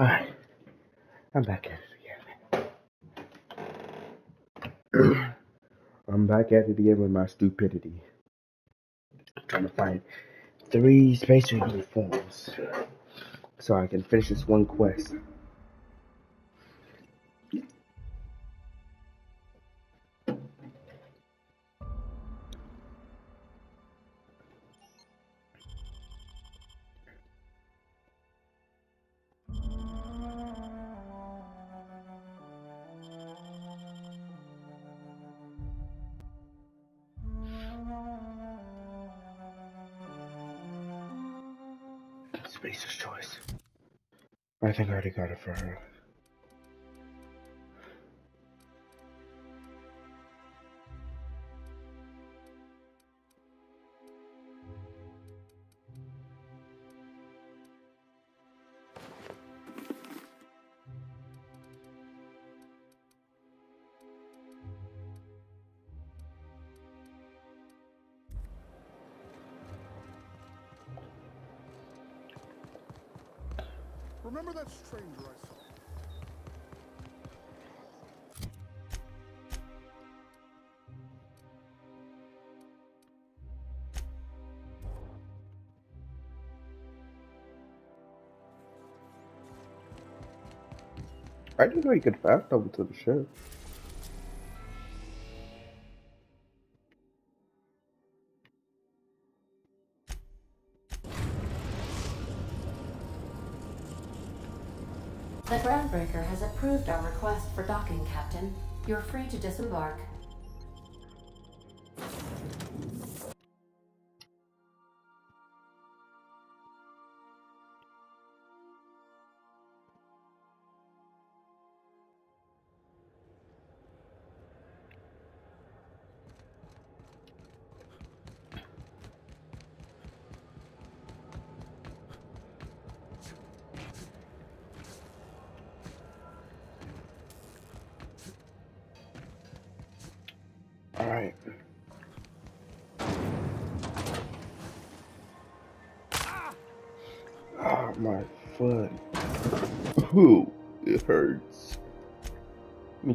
Alright. I'm back at it again. I'm back at it again with my stupidity. I'm trying to find three spacer uniforms so I can finish this one quest. I think I already got it for her. Didn't know you could travel to the ship. The Groundbreaker has approved our request for docking, Captain. You're free to disembark.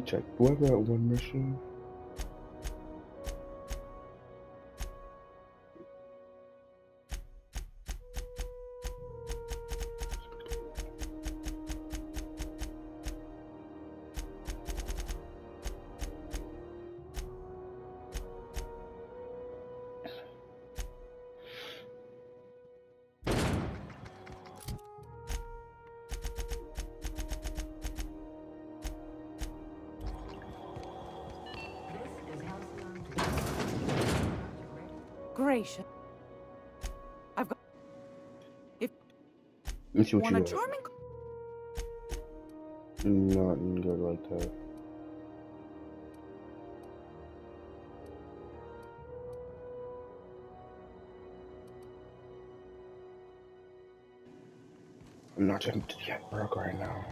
Check. Do I got one mission? I'm not trying to get broke right now.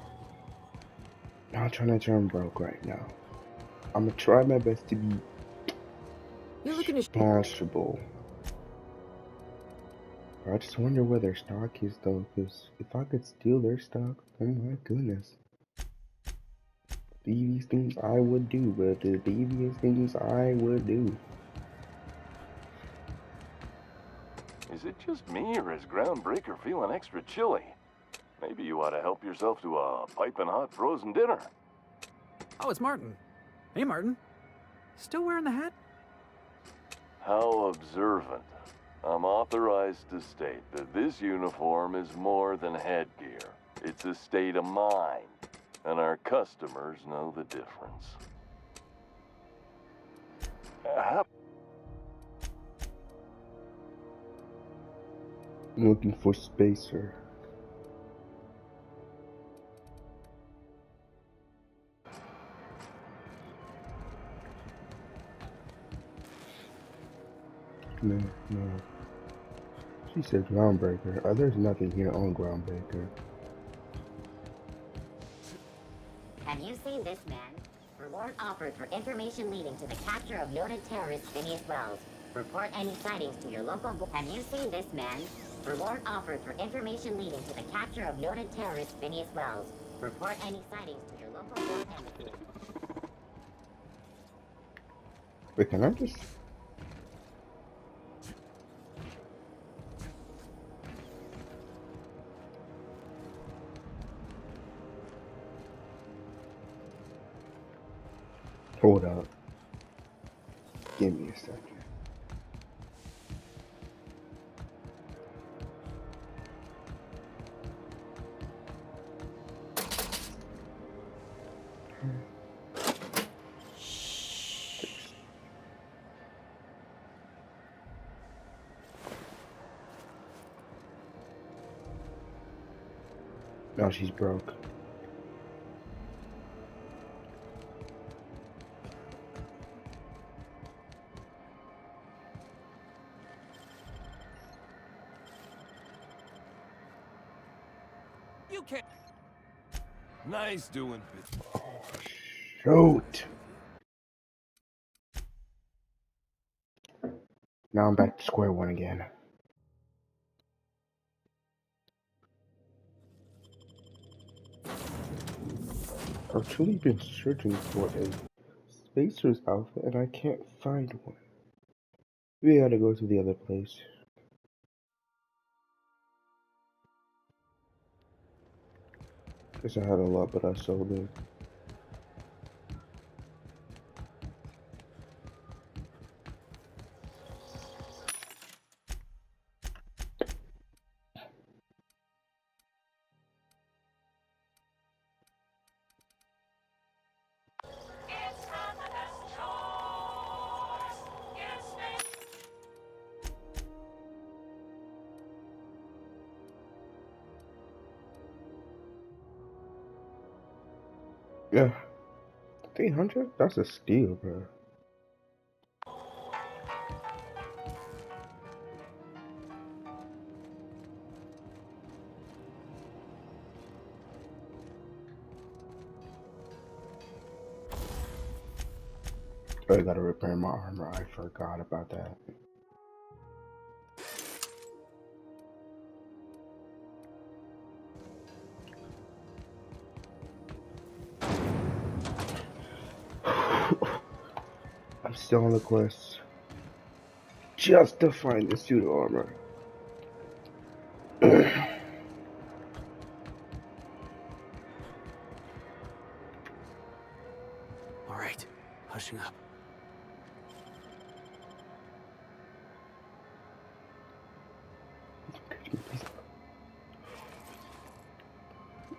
Not trying to turn broke right now. I'm gonna try my best to be You're looking as responsible. I just wonder where their stock is though, because if I could steal their stock, oh my goodness. Devious things I would do, but the devious things I would do. Is it just me, or is Groundbreaker feeling extra chilly? Maybe you ought to help yourself to a piping hot frozen dinner. Oh, it's Martin. Hey, Martin. Still wearing the hat? How observant. I'm authorized to state that this uniform is more than headgear. It's a state of mind, and our customers know the difference. Uh, I'm looking for Spacer. No, no. She said Groundbreaker. Oh, there's nothing here on Groundbreaker. Have you seen this man? Reward offered for information leading to the capture of noted terrorist Phineas Welles. Report any sightings to your local. Have you seen this man? Reward offered for information leading to the capture of noted terrorist Phineas Welles. Report any sightings to your local. Wait, can I just? Hold up. Give me a second. Now she's broke. Nice doing. Shoot. Now I'm back to square one again. I've truly been searching for a spacer's outfit and I can't find one. We gotta go to the other place. I had a lot, but I sold it. Yeah. 300? That's a steal, bro. I gotta repair my armor. I forgot about that. Still on the quest. Just to find the suit of armor. All right, hushing up.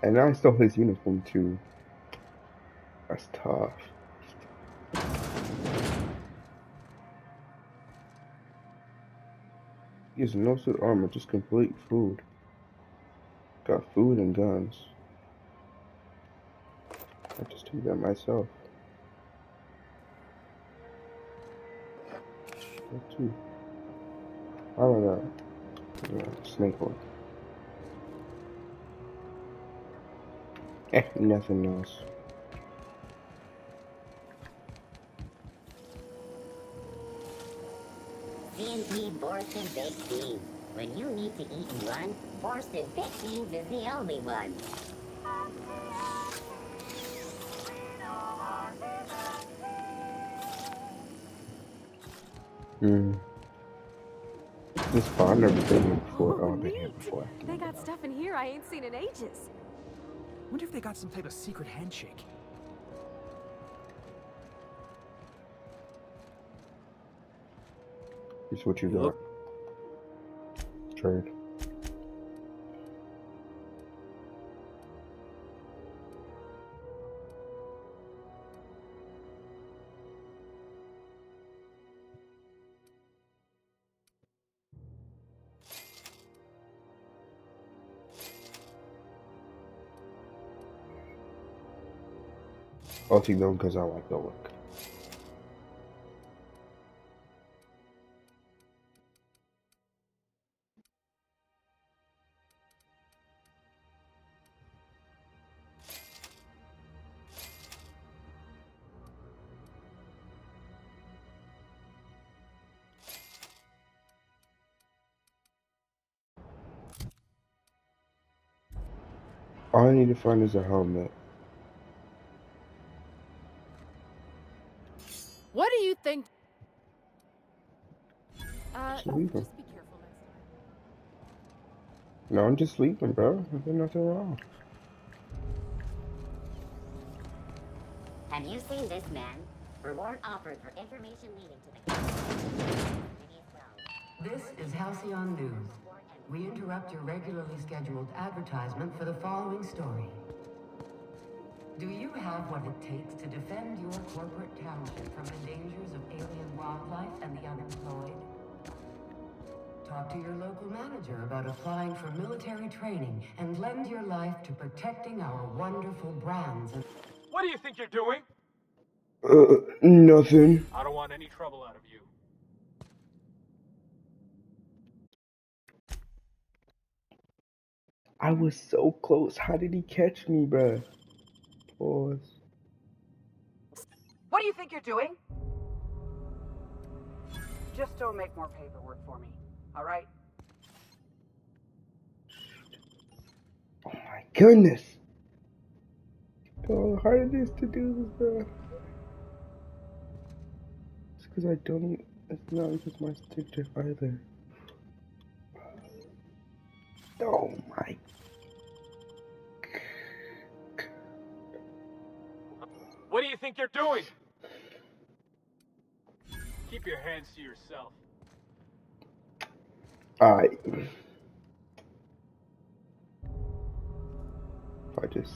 And I stole his uniform too. He has no suit armor, just complete food. Got food and guns. I just took that myself. What too? I don't know. Yeah, snake oil. Eh, nothing else. CNT Borston Baked Beans. When you need to eat and run, Borston Baked Beans is the only one. Hmm. This spot I've never been here before. Oh, I've been here before. They got stuff in here I ain't seen in ages. Wonder if they got some type of secret handshake. Here's what you got. Trade. I'll take them because I like the look. Find is a helmet. What do you think? Uh, just be careful next. No, I'm just sleeping, bro. There's nothing wrong. Have you seen this man? Reward offered for information leading to the capture of Phineas Welles. This is Halcyon News. We interrupt your regularly scheduled advertisement for the following story. Do you have what it takes to defend your corporate township from the dangers of alien wildlife and the unemployed? Talk to your local manager about applying for military training and lend your life to protecting our wonderful brands What do you think you're doing? Uh, nothing. I don't want any trouble out of you. I was so close. How did he catch me, bro? Pause. What do you think you're doing? Just don't make more paperwork for me, all right? Oh my goodness. How hard it is to do this, bro. It's because I don't. It's not because my stick drift either. Oh my. What do you think you're doing? Keep your hands to yourself. Alright. I just.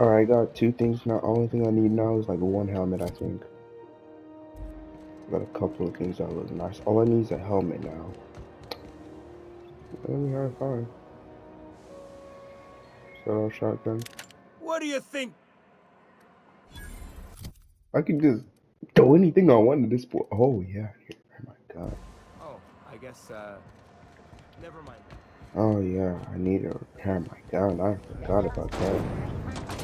Alright, I got two things now. Only thing I need now is like one helmet, I think. Got a couple of things that look nice. All I need is a helmet now. Let me have fun. So shotgun. What do you think? I can just throw anything I want at this point. Oh yeah. Oh my god. Oh, I guess, uh, never mind. Oh yeah, I need to repair my gun. I forgot about that.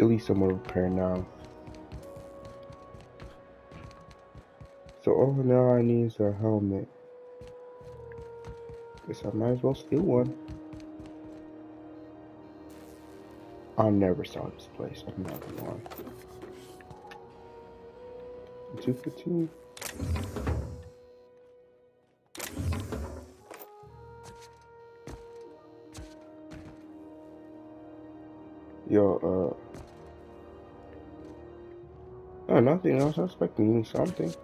at least somewhat repaired now. So all now I need is a helmet. Guess I might as well steal one. I never saw this place, I'm not gonna lie. 215. Nothing else. I was expecting something.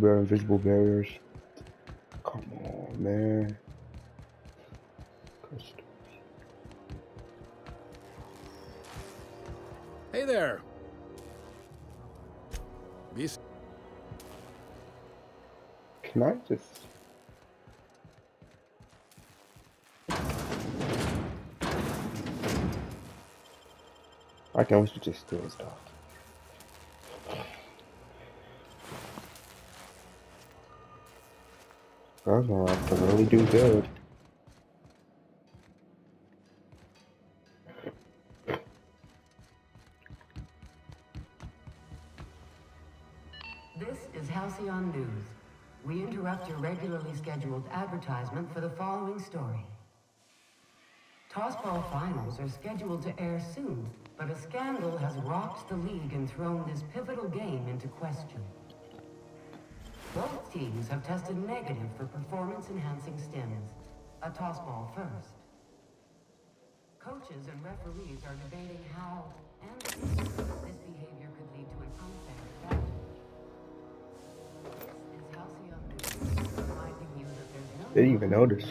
Bro, invisible barriers. Be s- Can I just? I can always just steal stuff. That's alright, can really do good. Scheduled advertisement for the following story. Tossball finals are scheduled to air soon, but a scandal has rocked the league and thrown this pivotal game into question. Both teams have tested negative for performance-enhancing stims. A tossball first. Coaches and referees are debating how and didn't even notice.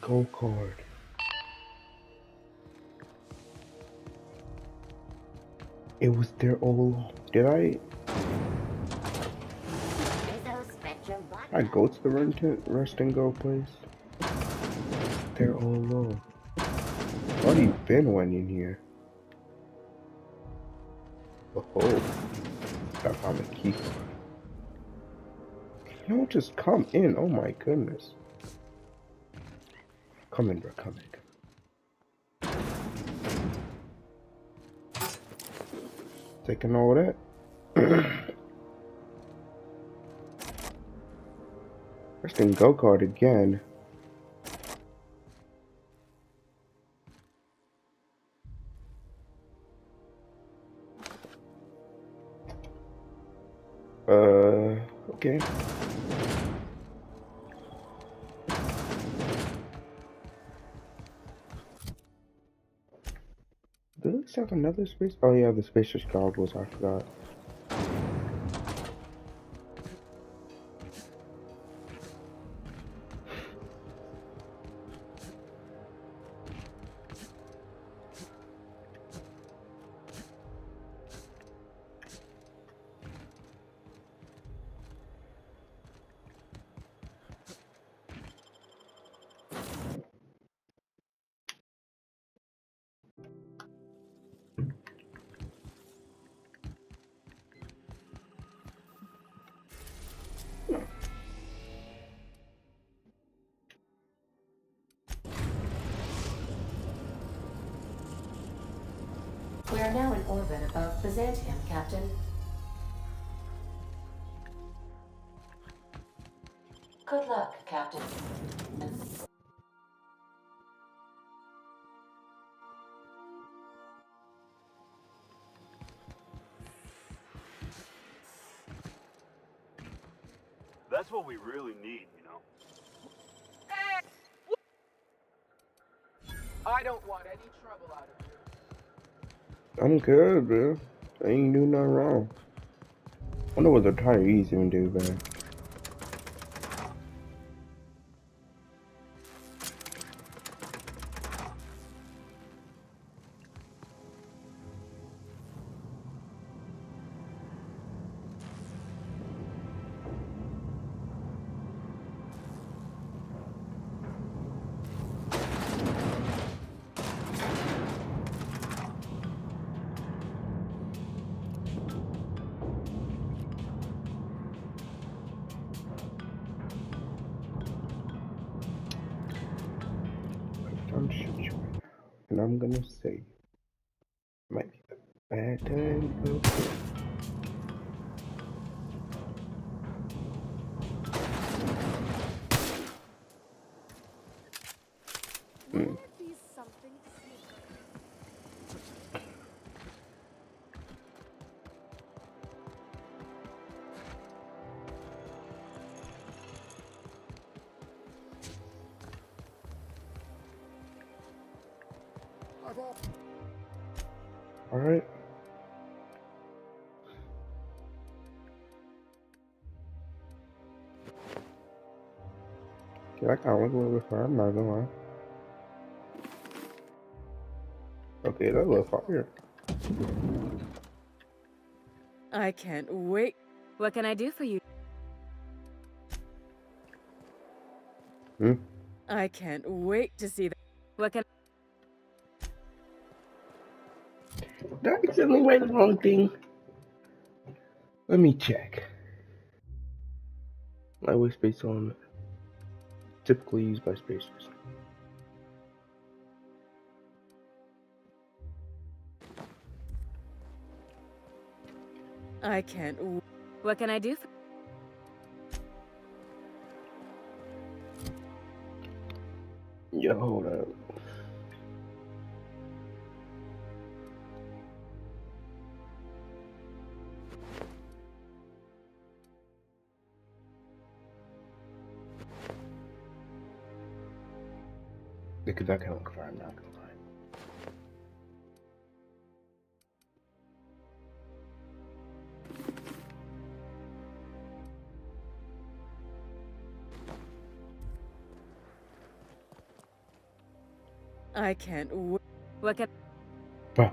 Gold card. It was there all. Did I? I go to the run rest and go place. They're all alone. Already been one in here. Oh, I found a key card. You don't just come in. Oh my goodness. Come in, bro. Come in. Taking all that. First thing go kart again. Another space? Oh yeah, the spacious goggles, I forgot. I don't want any trouble out of you. I'm good, bro. I ain't do nothing wrong. I wonder what the retirees even do, man. Yeah, I kinda look a little bit fire, I'm not gonna lie. Okay, that's a little fire. I can't wait. What can I do for you? Hmm? I can't wait to see that. What can Did I accidentally write the wrong thing? Let me check. Lightweight space element. Typically used by spacers. I can't. What can I do for Yeah, hold up. Because I can look fire, I'm not gonna lie. I can't. w- What can Bro,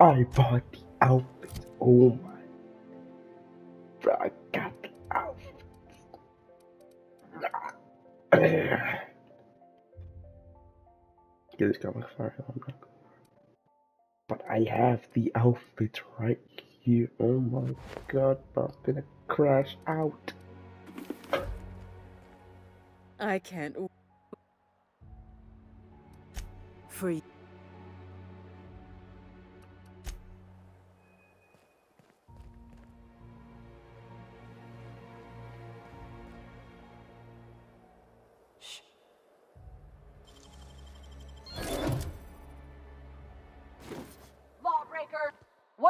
I bought the outfit. Oh my. Guy. I'm not. But I have the outfit right here. Oh my god, I'm gonna crash out. I can't.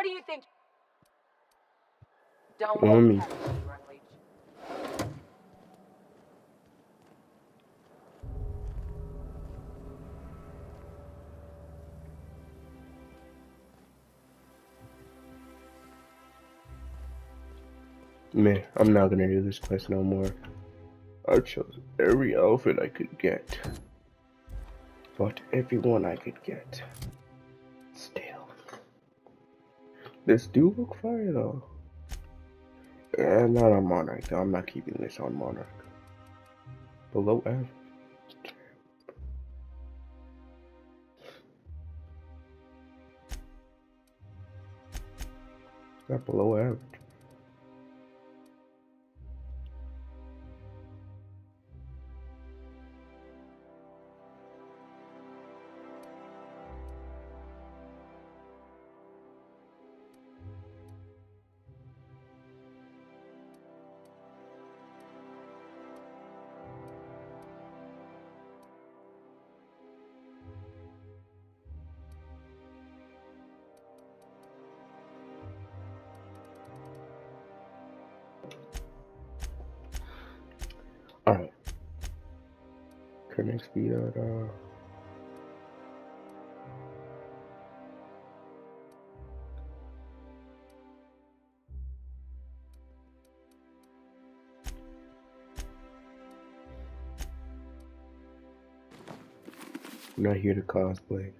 What do you think? Don't On me. let that be run leech. Man, I'm not gonna do this quest no more. I chose every outfit I could get. But everyone I could get. This do look fire though. And not on Monarch though. I'm not keeping this on Monarch. Below average. Not below average. I'm not here to cosplay.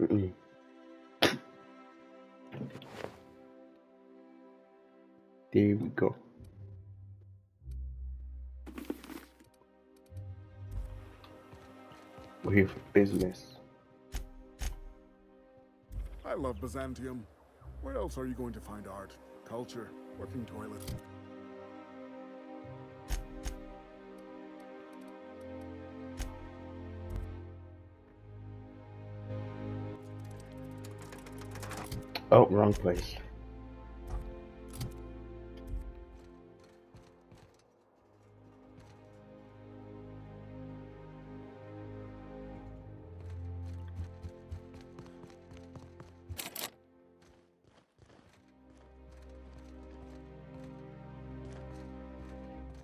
Mm-mm. There we go. We're here for business. I love Byzantium. Where else are you going to find art, culture, working toilets? Oh, wrong place.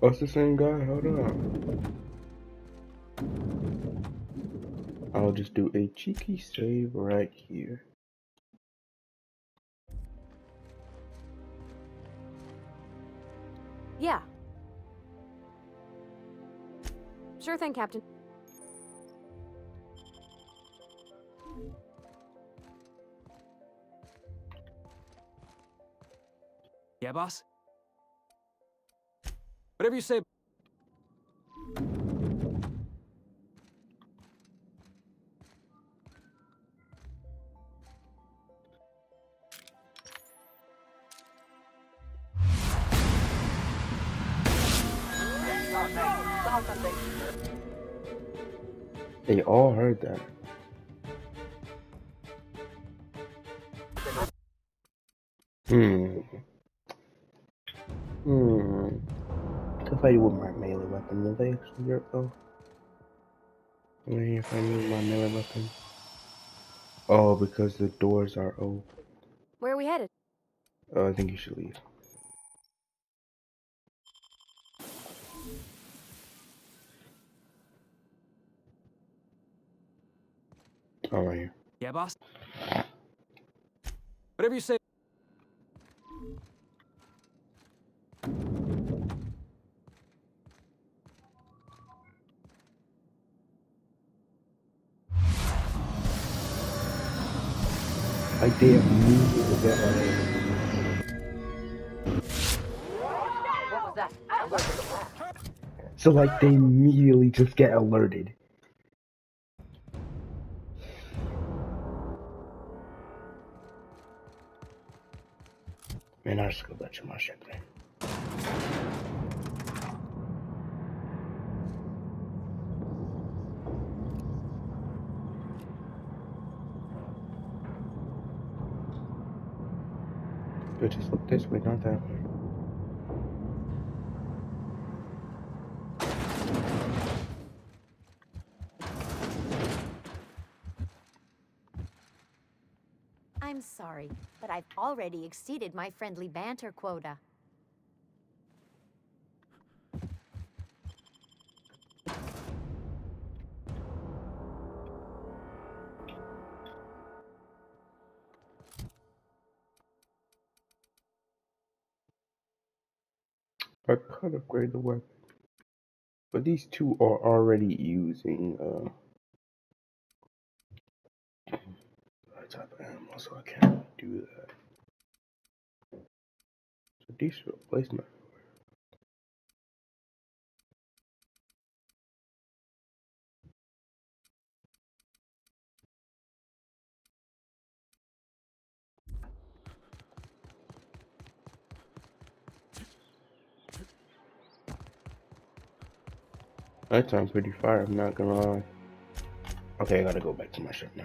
Oh, it's the same guy. Hold on. I'll just do a cheeky save right here. Sure thing, Captain. Yeah, boss? Whatever you say. They all heard that. Hmm. Hmm. If I with my melee weapon, will they actually hurt though? I mean, if I use my melee weapon. Oh, because the doors are open. Where are we headed? Oh, I think you should leave. Oh, right here. Yeah, boss? Whatever you say. Like they immediately get alerted. What was that? So like they immediately just get alerted. Man, I just go back to my ship then. But just look this way, not that way. I'm sorry, but I've already exceeded my friendly banter quota. I could upgrade the weapon. But these two are already using uh that type of ammo, so I can't do that. So decent replacement. That sounds pretty fire, I'm not gonna lie. Okay, I gotta go back to my ship now.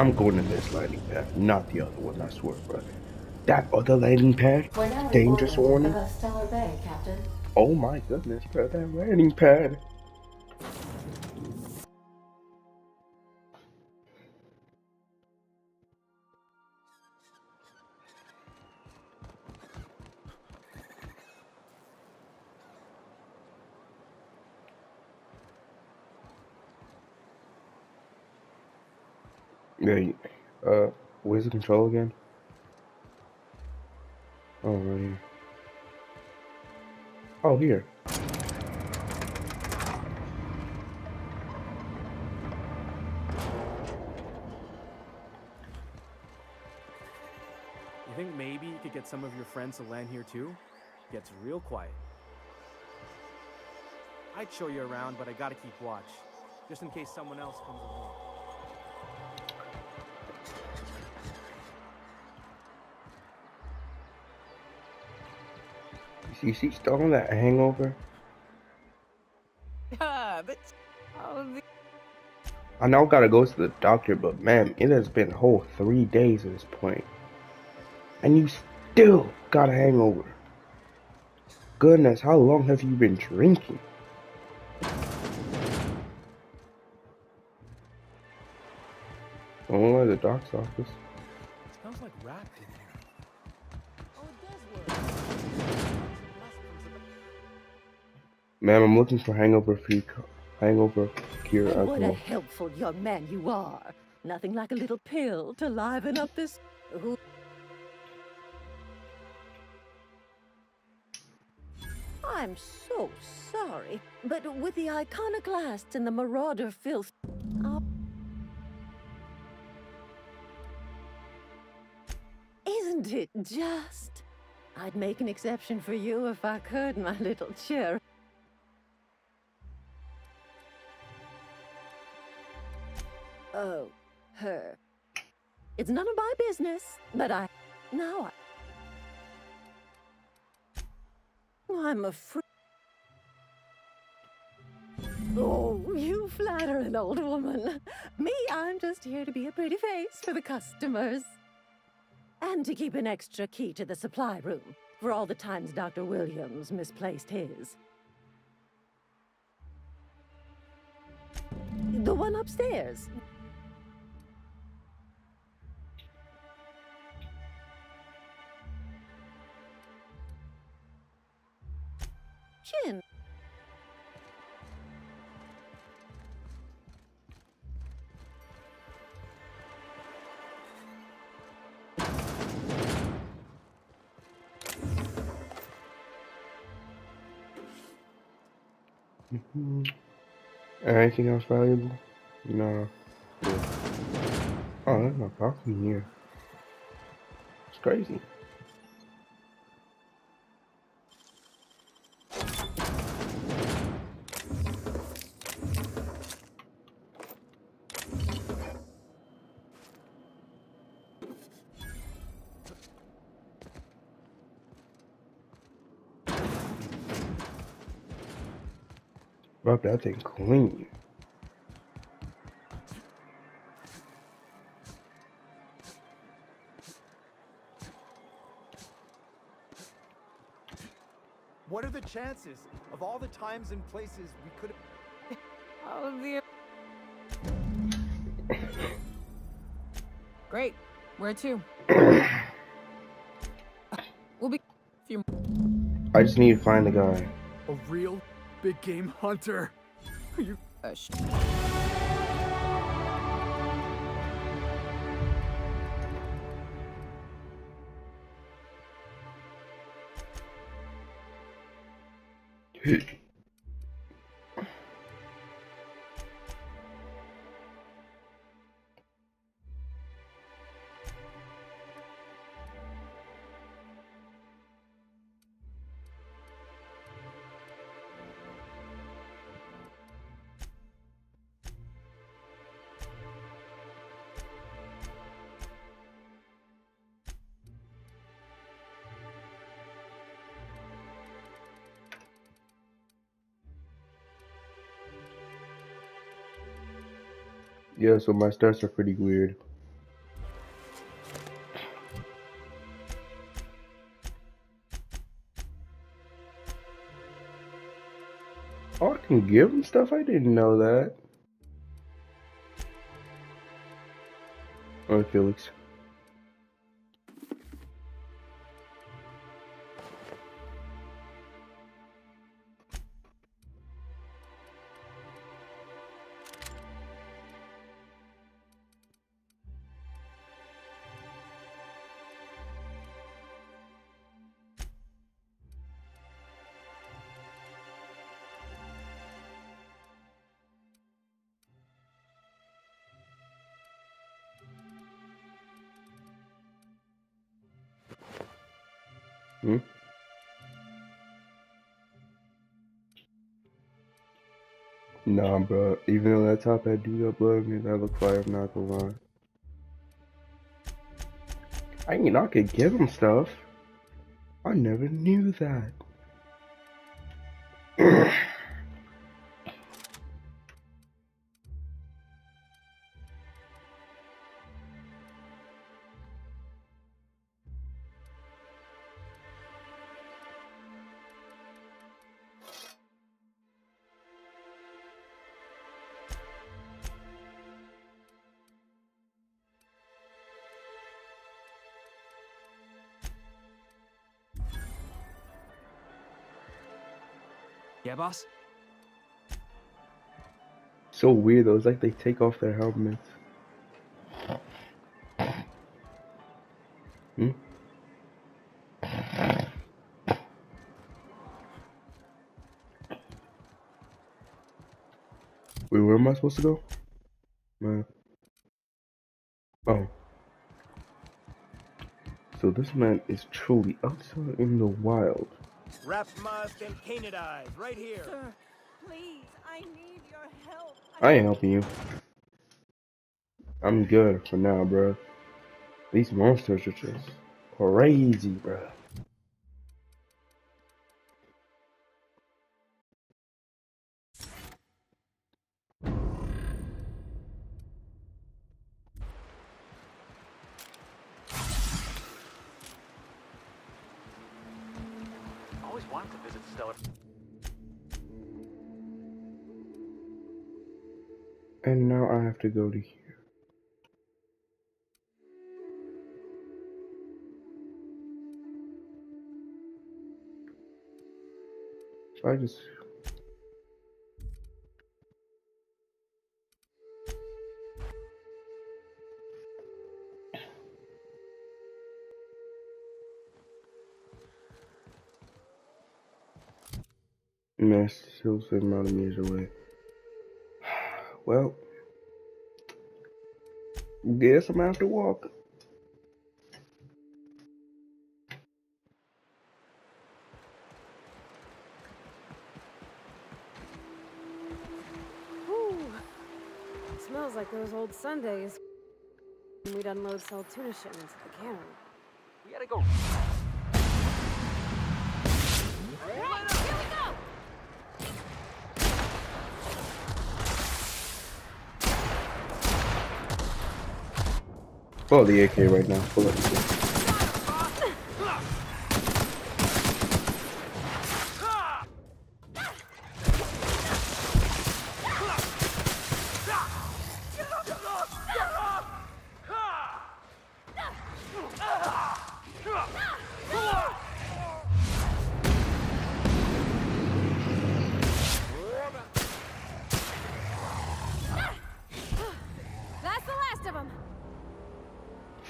I'm going to this landing pad, not the other one, I swear, brother. That other landing pad? In Dangerous warning? Bay. Oh my goodness, bro, that landing pad. Yeah, uh, where's the control again? Oh, right here. Oh, here. You think maybe you could get some of your friends to land here too? Gets real quiet. I'd show you around, but I gotta keep watch. Just in case someone else comes along. You see, still on that hangover? Ah, but the I know I gotta go to the doctor, but man, it has been a whole three days at this point. And you still got a hangover. Goodness, how long have you been drinking? Oh, the doc's office. Smells like rat Ma'am, I'm looking for hangover free hangover cure alcohol. What a helpful young man you are. Nothing like a little pill to liven up this. Who? I'm so sorry, but with the iconoclasts and the marauder filth. Oh. Isn't it just? I'd make an exception for you if I could, my little cherub. Oh, her. It's none of my business, but I. Now I. I'm afraid. Oh, you flatter an old woman. Me, I'm just here to be a pretty face for the customers. And to keep an extra key to the supply room for all the times Dr. Williams misplaced his. The one upstairs. kitchen. Mm-hmm. Anything else valuable? No. Oh, there's my balcony here. It's crazy. Rub that thing clean. What are the chances of all the times and places we could have... All of the... Great. Where to? we'll be... Few... I just need to find the guy. A real big game hunter. You... Uh, sh Yeah, so my stats are pretty weird. Oh, I can give him stuff? I didn't know that. Alright, Felix. Hmm? Nah, bro. Even though that top hat do upload me, that look fire. I'm not gonna lie. I mean, I could give him stuff. I never knew that. Boss? So weird though. It's like they take off their helmets. Hmm? Wait, where am I supposed to go? Man. Oh. So this man is truly outside in the wild. Wrap mask and painted eyes, right here. Sir, please, I need your help. I ain't helping you. I'm good for now, bro. These monsters are just crazy, bro. Wanted to visit Stellar. And now I have to go to here. So I just Mess, still the same amount of meters away. Well, guess I'm gonna have to walk. Whew. Smells like those old Sundays. We'd unload Saltuna shipments at the cannery. We gotta go. Pull the AK right now. Pull out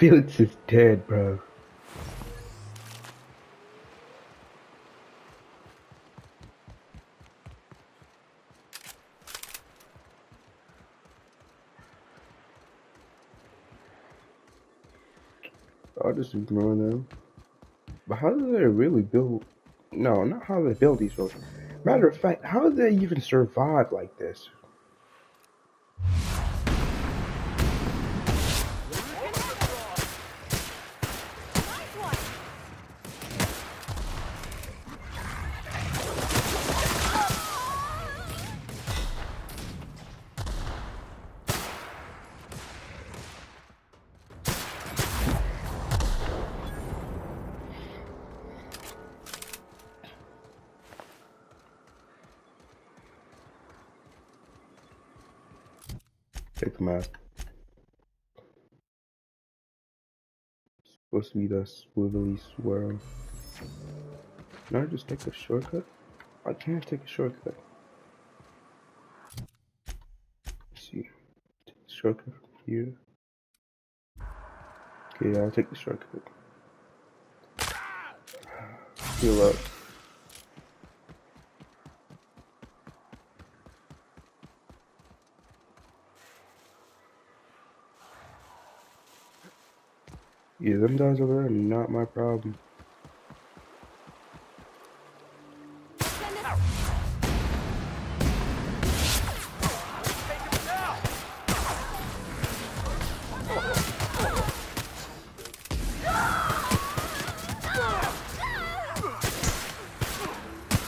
Felix is dead, bro. I'll just ignore them. But how do they really build? No, not how they build these roads. Matter of fact, how do they even survive like this? Supposed to be the swivelly swirl. Can I just take a shortcut? I can't take a shortcut. Let's see. Take the shortcut from here. Okay, I'll take the shortcut. Heal up. Yeah, them guys over there are not my problem.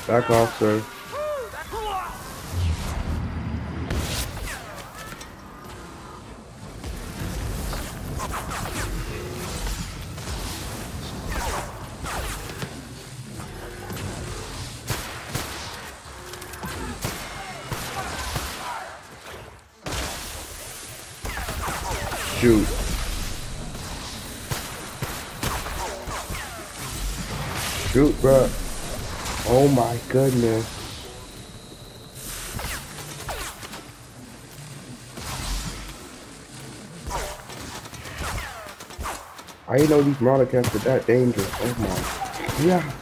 Back off, sir. Marauder cats that dangerous. Oh my. Yeah.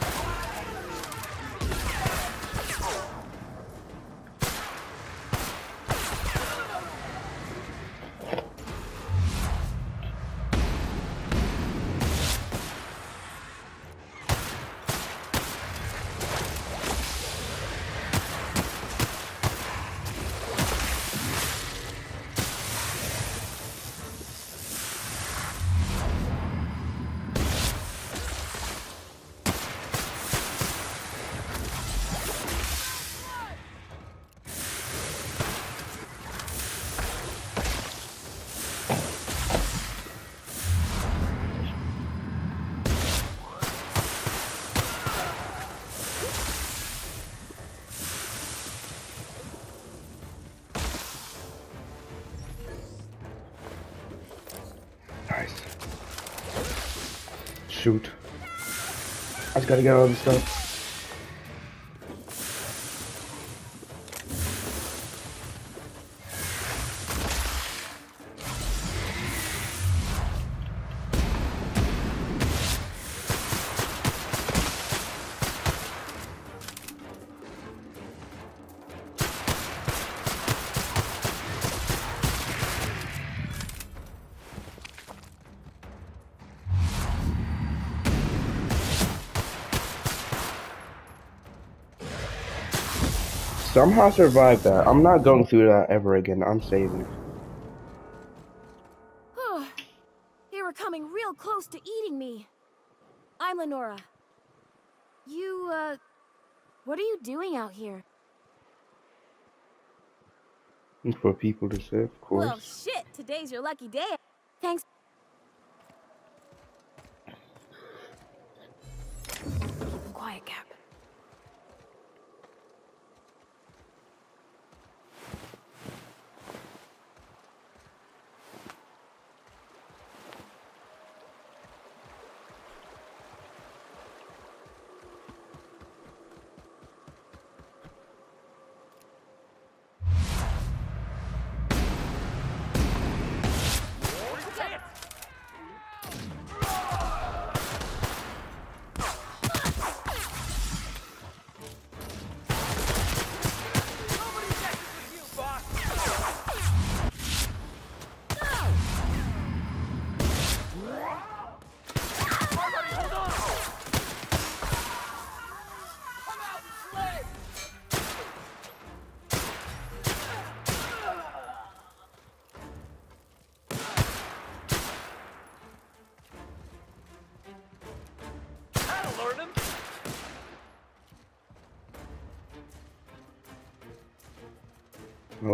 Shoot. I just gotta get all this stuff. Somehow survived that. I'm not going through that ever again. I'm saving. they were coming real close to eating me. I'm Lenora. You, uh, what are you doing out here? For people to say, of course. Well, shit, today's your lucky day. Thanks. Keep quiet, Cap.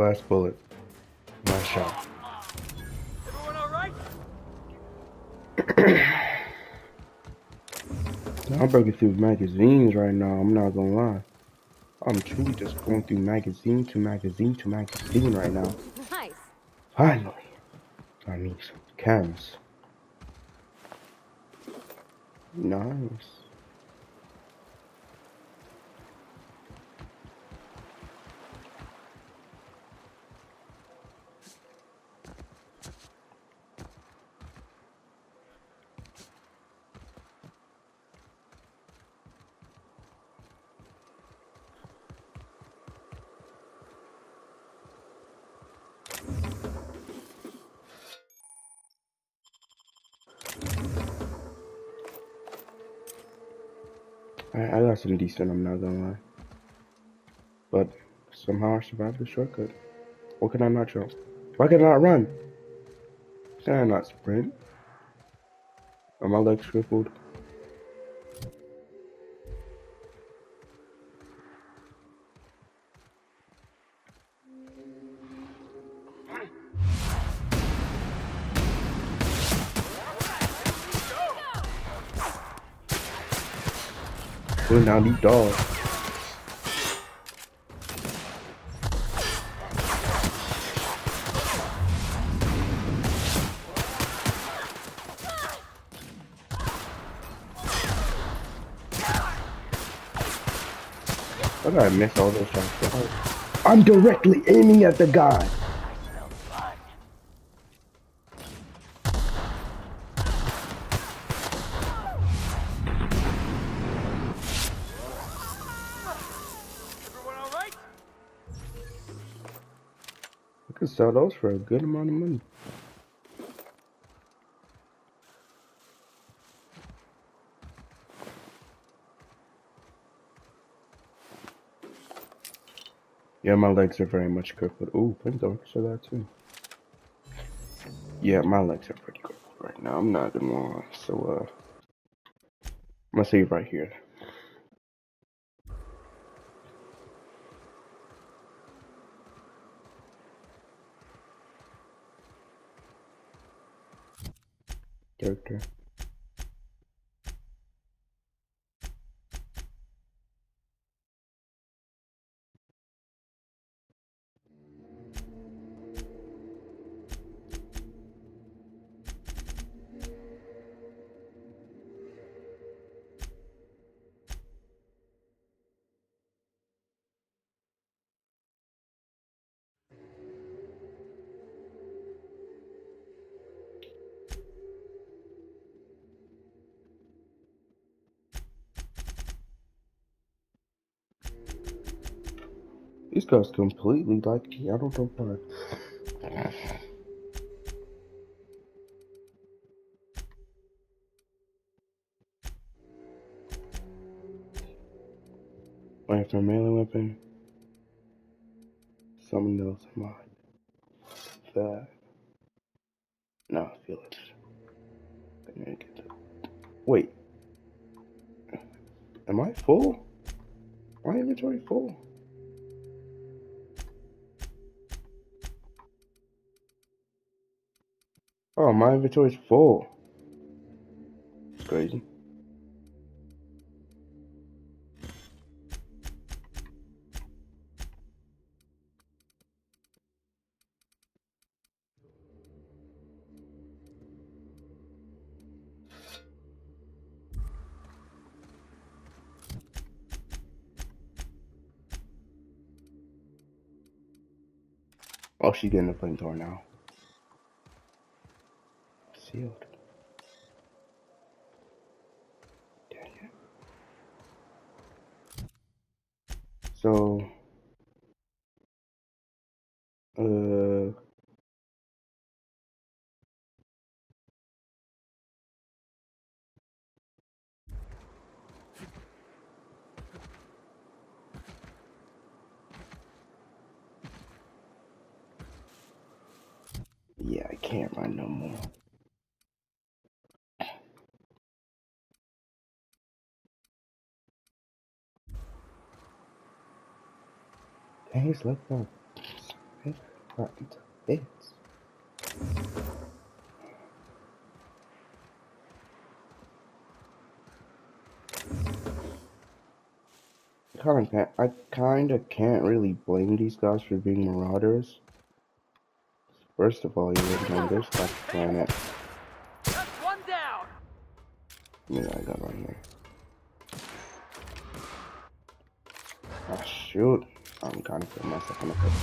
Last bullet. Last shot. Everyone alright? I'm breaking through magazines right now, I'm not gonna lie. I'm truly just going through magazine to magazine to magazine right now. Nice. Finally. I need some cams. Nice. I decent, I'm not gonna lie. But somehow I survived the shortcut. What can I not jump? Why can I not run? Can I not sprint? Are my legs crippled? Down these dogs. How did I miss all those shots? I'm directly aiming at the guy. Those for a good amount of money. Yeah, my legs are very much crippled. Ooh, flamethrower for that too. Yeah, my legs are pretty crippled right now. I'm not gonna lie. So, uh, I'm gonna save right here. Character. These guys completely like me. I don't know why. Wait for melee weapon. else in mind. That. No, I feel it. I need to get the. Wait. Am I full? My inventory full? Oh, my inventory is full. It's crazy. Oh, she's getting a flamethrower now. It. So, uh, yeah, I can't run no more. Guys, look up. Front bits. Kinda, I kinda can't really blame these guys for being marauders. First of all, you live on this planet. One down. Yeah, I got right here. Ah, shoot. I'm kind of putting myself in a foot.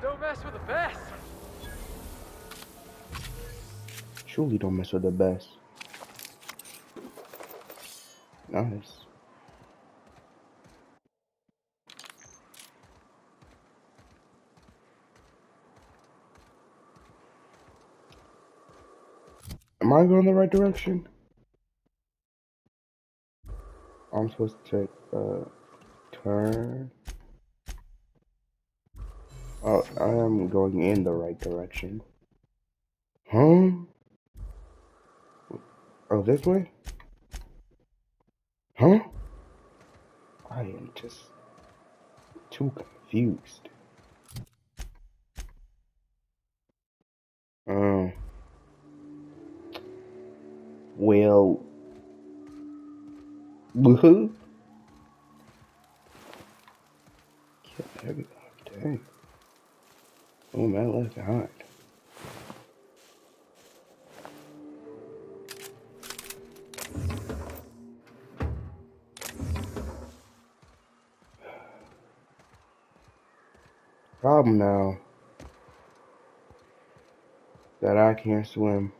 Don't mess with the best. Surely don't mess with the best. Nice. Am I going the right direction? I'm supposed to take a turn. Oh, I am going in the right direction. Huh? Oh, this way? Huh? I am just too confused. Um. Well. Woohoo! Yeah. Oh man, left behind. Problem now that I can't swim.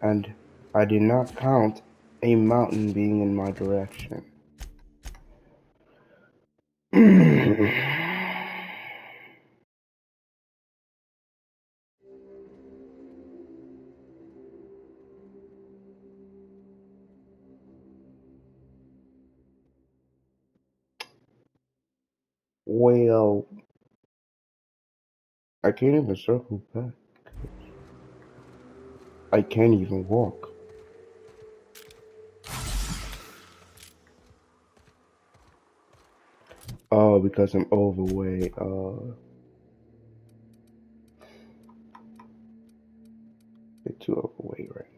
And I did not count a mountain being in my direction. well, I can't even circle back. I can't even walk. Oh, because I'm overweight. Uh, bit too overweight right now.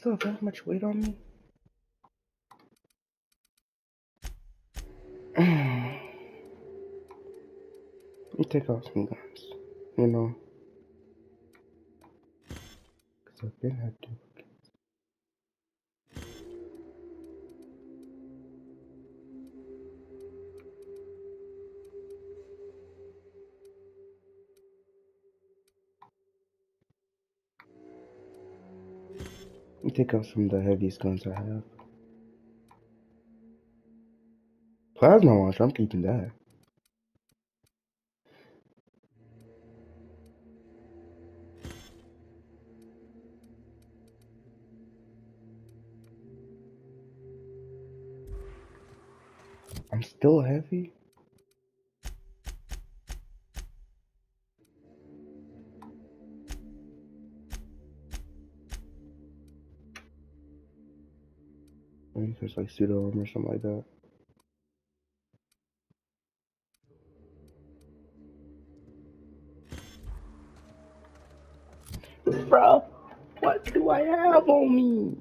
Still have that much weight on me. Let me take off some guns, you know. Because I've been had to. Take out some of the heaviest guns I have. Plasma launcher, I'm keeping that. I'm still heavy? There's like pseudo or something like that. Bro, what do I have on me?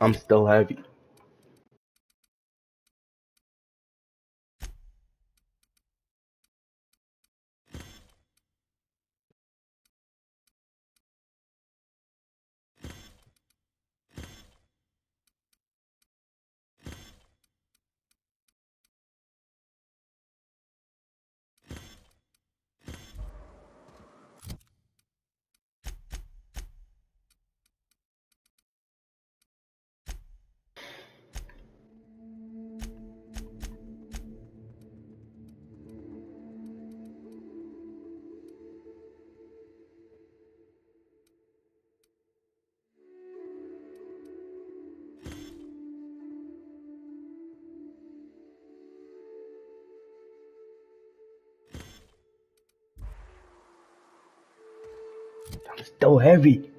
I'm still heavy. Still heavy.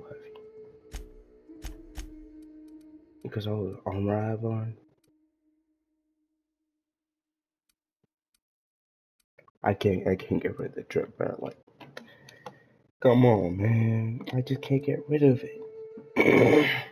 Heavy? Because all the armor I have on. I can't I can't get rid of the drip, but Like come on man. I just can't get rid of it.